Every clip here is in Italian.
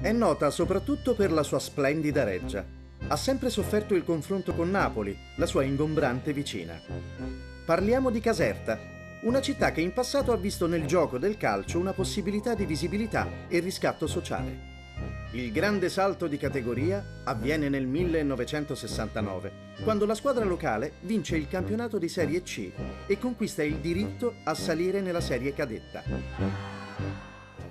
È nota soprattutto per la sua splendida reggia. Ha sempre sofferto il confronto con Napoli, la sua ingombrante vicina. Parliamo di Caserta, una città che in passato ha visto nel gioco del calcio una possibilità di visibilità e riscatto sociale. Il grande salto di categoria avviene nel 1969, quando la squadra locale vince il campionato di Serie C e conquista il diritto a salire nella serie cadetta.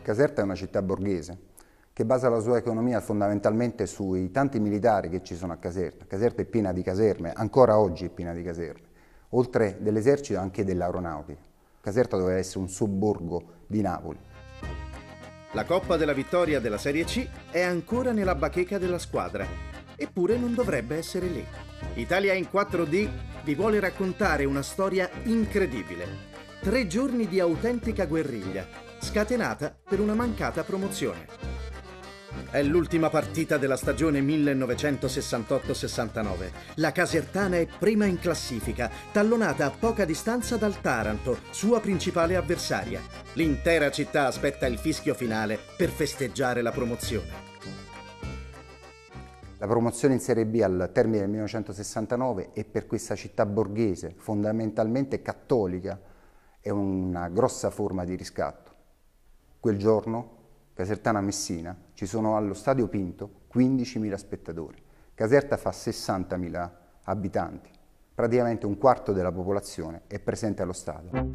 Caserta è una città borghese che basa la sua economia fondamentalmente sui tanti militari che ci sono a Caserta. Caserta è piena di caserme, ancora oggi è piena di caserme, oltre dell'esercito anche dell'aeronautica. Caserta doveva essere un sobborgo di Napoli. La Coppa della Vittoria della Serie C è ancora nella bacheca della squadra, eppure non dovrebbe essere lì. Italia in 4D vi vuole raccontare una storia incredibile. Tre giorni di autentica guerriglia, scatenata per una mancata promozione. È l'ultima partita della stagione 1968-69. La Casertana è prima in classifica, tallonata a poca distanza dal Taranto, sua principale avversaria. L'intera città aspetta il fischio finale per festeggiare la promozione. La promozione in Serie B al termine del 1969 è per questa città borghese, fondamentalmente cattolica, è una grossa forma di riscatto. Quel giorno Casertana-Messina, ci sono allo Stadio Pinto 15.000 spettatori. Caserta fa 60.000 abitanti, praticamente un quarto della popolazione è presente allo stadio.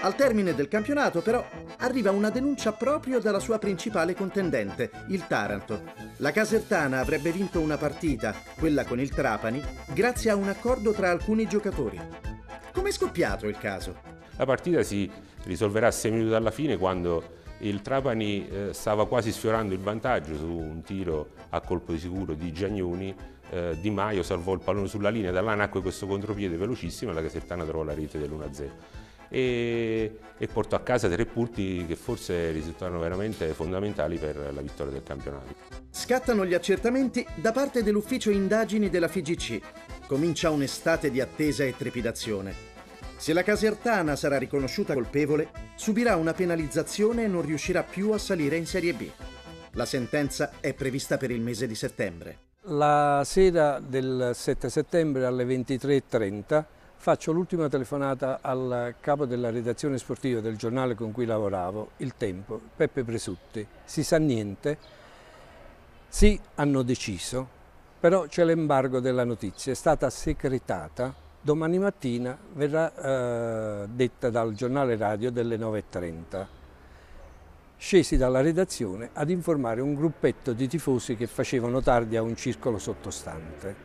Al termine del campionato, però, arriva una denuncia proprio dalla sua principale contendente, il Taranto. La Casertana avrebbe vinto una partita, quella con il Trapani, grazie a un accordo tra alcuni giocatori. Com'è scoppiato il caso? La partita si risolverà sei minuti alla fine quando il Trapani eh, stava quasi sfiorando il vantaggio su un tiro a colpo di sicuro di Giagnoni, eh, Di Maio salvò il pallone sulla linea, da là nacque questo contropiede velocissimo e la Casertana trovò la rete dell'1-0 e, e, portò a casa tre punti che forse risultarono veramente fondamentali per la vittoria del campionato. Scattano gli accertamenti da parte dell'ufficio indagini della FIGC. Comincia un'estate di attesa e trepidazione. Se la Casertana sarà riconosciuta colpevole, subirà una penalizzazione e non riuscirà più a salire in Serie B. La sentenza è prevista per il mese di settembre. La sera del 7 settembre alle 23.30 faccio l'ultima telefonata al capo della redazione sportiva del giornale con cui lavoravo, Il Tempo, Peppe Presutti. Si sa niente? Sì, hanno deciso, però c'è l'embargo della notizia, è stata secretata domani mattina verrà eh, detta dal giornale radio delle 9.30. Scesi dalla redazione ad informare un gruppetto di tifosi che facevano tardi a un circolo sottostante.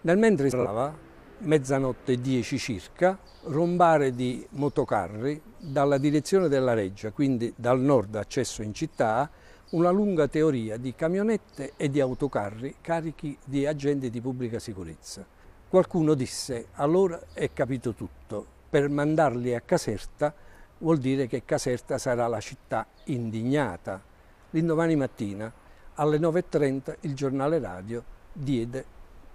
Nel mentre stava, mezzanotte 10 circa, rombare di motocarri dalla direzione della Reggia, quindi dal nord accesso in città, una lunga teoria di camionette e di autocarri carichi di agenti di pubblica sicurezza. Qualcuno disse, allora è capito tutto, per mandarli a Caserta vuol dire che Caserta sarà la città indignata. L'indomani mattina, alle 9.30, il giornale radio diede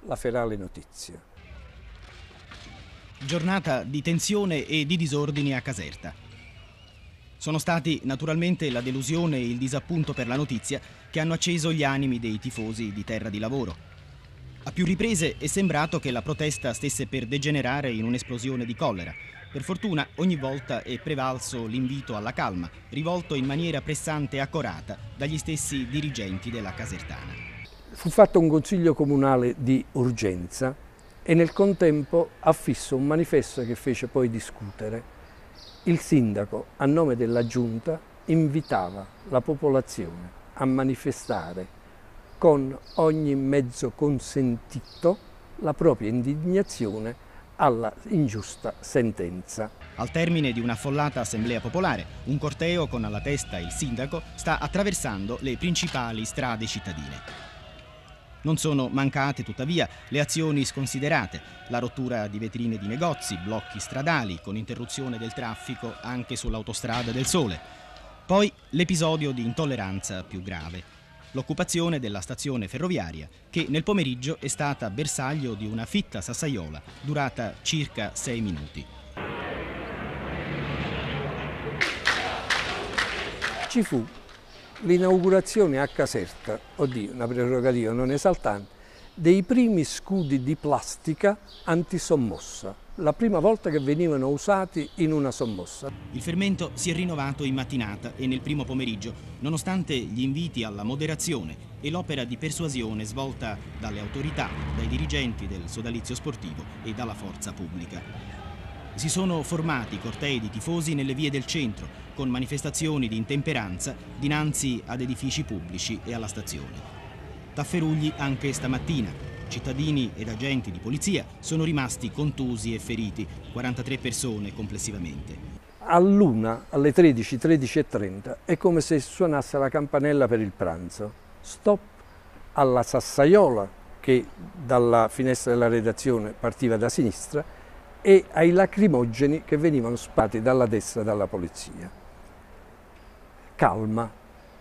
la ferale notizia. Giornata di tensione e di disordini a Caserta. Sono stati naturalmente la delusione e il disappunto per la notizia che hanno acceso gli animi dei tifosi di Terra di Lavoro. A più riprese è sembrato che la protesta stesse per degenerare in un'esplosione di collera. Per fortuna ogni volta è prevalso l'invito alla calma, rivolto in maniera pressante e accorata dagli stessi dirigenti della Casertana. Fu fatto un consiglio comunale di urgenza e nel contempo affisso un manifesto che fece poi discutere. Il sindaco, a nome della giunta, invitava la popolazione a manifestare con ogni mezzo consentito la propria indignazione alla ingiusta sentenza. Al termine di un'affollata assemblea popolare, un corteo con alla testa il sindaco sta attraversando le principali strade cittadine. Non sono mancate tuttavia le azioni sconsiderate, la rottura di vetrine di negozi, blocchi stradali con interruzione del traffico anche sull'autostrada del Sole. Poi l'episodio di intolleranza più grave, l'occupazione della stazione ferroviaria che nel pomeriggio è stata bersaglio di una fitta sassaiola durata circa sei minuti. Ci fu l'inaugurazione a Caserta, oddio, una prerogativa non esaltante, dei primi scudi di plastica antisommossa, la prima volta che venivano usati in una sommossa. Il fermento si è rinnovato in mattinata e nel primo pomeriggio, nonostante gli inviti alla moderazione e l'opera di persuasione svolta dalle autorità, dai dirigenti del sodalizio sportivo e dalla forza pubblica. Si sono formati cortei di tifosi nelle vie del centro, con manifestazioni di intemperanza dinanzi ad edifici pubblici e alla stazione. Tafferugli anche stamattina. Cittadini ed agenti di polizia sono rimasti contusi e feriti, 43 persone complessivamente. All'una, alle 13, 13.30 è come se suonasse la campanella per il pranzo. Stop alla sassaiola che dalla finestra della redazione partiva da sinistra e ai lacrimogeni che venivano spati dalla destra dalla polizia. Calma,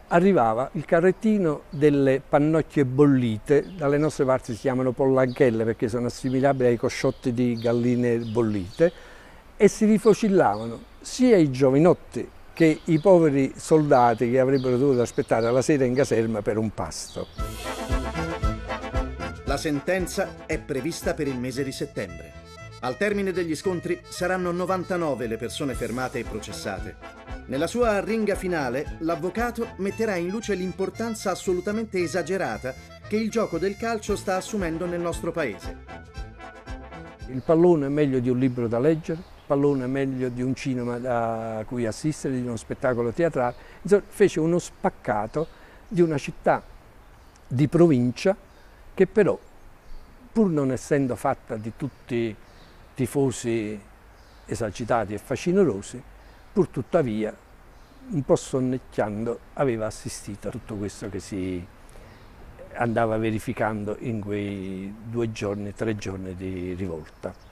arrivava il carrettino delle pannocchie bollite, dalle nostre parti si chiamano pollanchelle perché sono assimilabili ai cosciotti di galline bollite, e si rifocillavano sia i giovinotti che i poveri soldati che avrebbero dovuto aspettare la sera in caserma per un pasto. La sentenza è prevista per il mese di settembre. Al termine degli scontri saranno 99 le persone fermate e processate. Nella sua arringa finale, l'avvocato metterà in luce l'importanza assolutamente esagerata che il gioco del calcio sta assumendo nel nostro paese. Il pallone è meglio di un libro da leggere, il pallone è meglio di un cinema a cui assistere, di uno spettacolo teatrale. Insomma, fece uno spaccato di una città di provincia che però, pur non essendo fatta di tutti tifosi esagitati e facinorosi, pur tuttavia, un po' sonnecchiando, aveva assistito a tutto questo che si andava verificando in quei due giorni, tre giorni di rivolta.